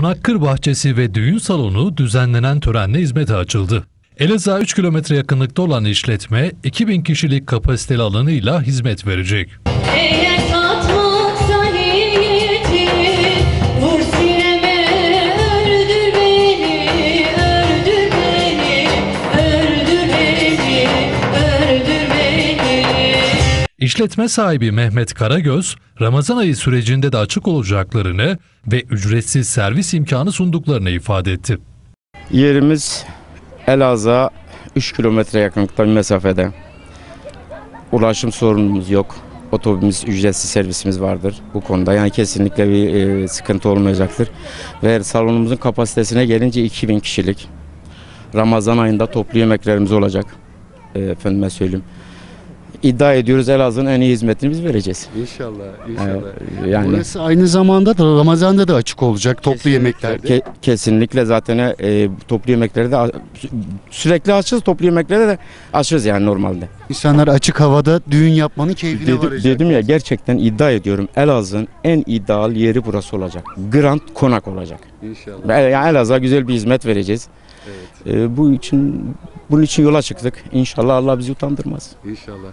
Konak Kır Bahçesi ve düğün salonu düzenlenen törenle hizmete açıldı. Elazığ 3 kilometre yakınlıkta olan işletme 2000 kişilik kapasiteli alanıyla hizmet verecek. Eğer İşletme sahibi Mehmet Karagöz, Ramazan ayı sürecinde de açık olacaklarını ve ücretsiz servis imkanı sunduklarını ifade etti. Yerimiz Elazığ'a 3 kilometre yakınlıkta bir mesafede. Ulaşım sorunumuz yok. Otobüs ücretsiz servisimiz vardır bu konuda. Yani kesinlikle bir e, sıkıntı olmayacaktır. Ve salonumuzun kapasitesine gelince 2000 kişilik. Ramazan ayında toplu yemeklerimiz olacak. E, efendime söyleyeyim. İddia ediyoruz Elazığ'ın en iyi hizmetini biz vereceğiz. İnşallah, inşallah. yani Burası aynı zamanda da Ramazan'da da açık olacak toplu yemeklerde. Ke- kesinlikle zaten e, toplu yemekleri de sürekli açız. Toplu yemekleri de açız yani normalde. İnsanlar açık havada düğün yapmanın keyfine Dedim, varacak. dedim ya gerçekten iddia ediyorum Elazığ'ın en ideal yeri burası olacak. Grand Konak olacak. İnşallah. Yani Elazığ'a güzel bir hizmet vereceğiz. Evet, E, bu için bunun için yola çıktık. İnşallah Allah bizi utandırmaz. inşallah.